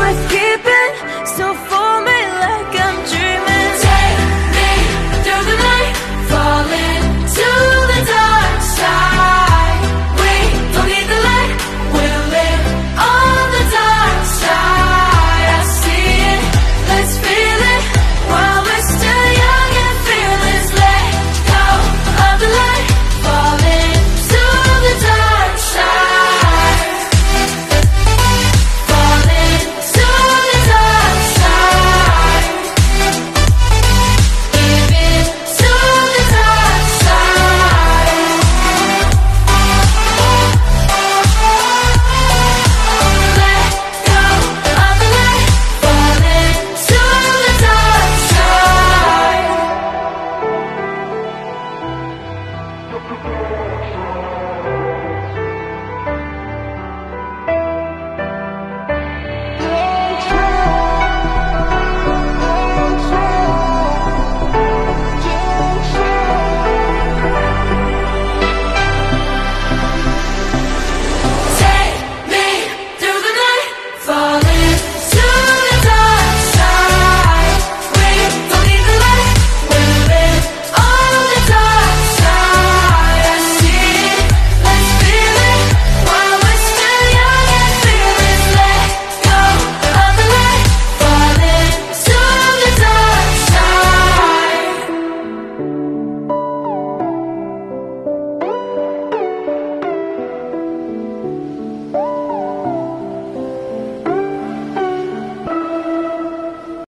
worth keeping. So full.